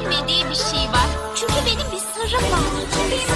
bilmediği bir şey var. Çünkü benim bir sırrım var.